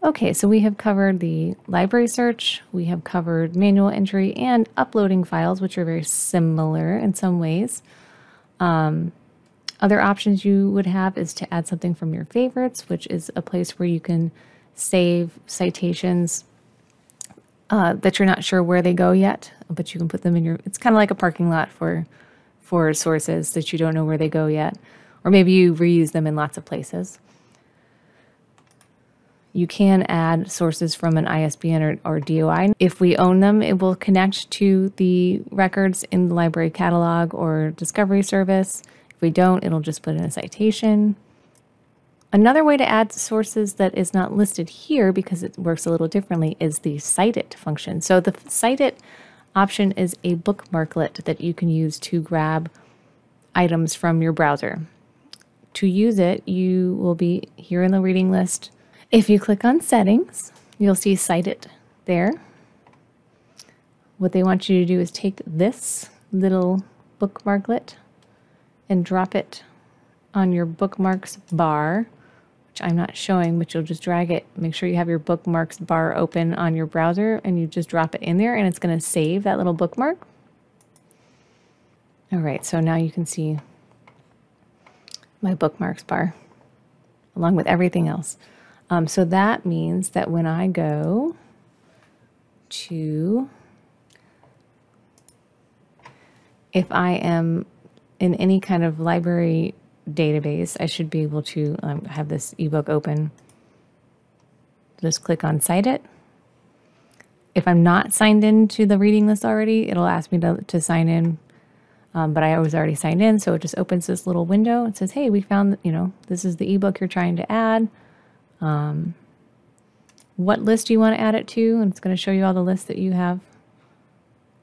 Okay, so we have covered the library search, we have covered manual entry and uploading files, which are very similar in some ways. Um, other options you would have is to add something from your favorites, which is a place where you can save citations uh, that you're not sure where they go yet, but you can put them in your. It's kind of like a parking lot for for sources that you don't know where they go yet, or maybe you reuse them in lots of places. You can add sources from an ISBN or, or, DOI. If we own them, it will connect to the records in the library catalog or discovery service. If we don't, it'll just put in a citation. Another way to add sources that is not listed here because it works a little differently is the cite it function. So the cite it option is a bookmarklet that you can use to grab items from your browser. To use it, you will be here in the reading list if you click on settings, you'll see cite it there. What they want you to do is take this little bookmarklet and drop it on your bookmarks bar, which I'm not showing, but you'll just drag it. Make sure you have your bookmarks bar open on your browser and you just drop it in there and it's going to save that little bookmark. All right, so now you can see my bookmarks bar along with everything else. Um, so that means that when I go to, if I am in any kind of library database, I should be able to um, have this ebook open. Just click on Cite It. If I'm not signed in to the reading list already, it'll ask me to, to sign in. Um, but I was already signed in, so it just opens this little window. and says, hey, we found, you know, this is the ebook you're trying to add. Um, what list do you want to add it to? And it's going to show you all the lists that you have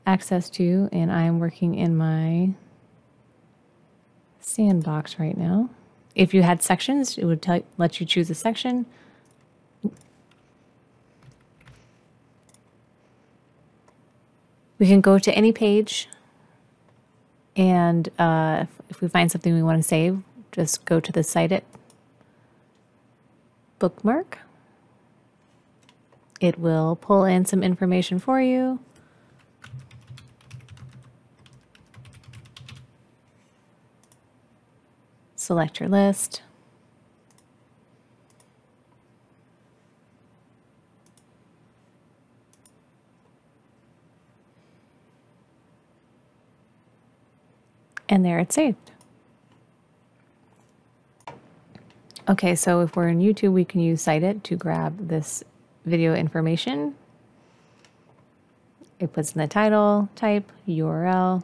access to. And I am working in my sandbox right now. If you had sections, it would tell, let you choose a section. We can go to any page and uh, if, if we find something we want to save, just go to the Cite It bookmark. It will pull in some information for you. Select your list. And there it's saved. Okay, so if we're in YouTube, we can use Cite It to grab this video information. It puts in the title, type, URL,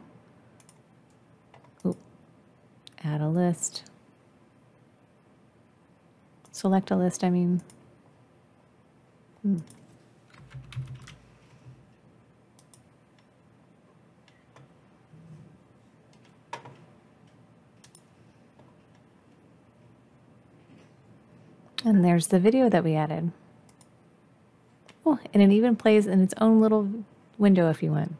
add a list, select a list, I mean. Hmm. And there's the video that we added. Oh, and it even plays in its own little window if you want.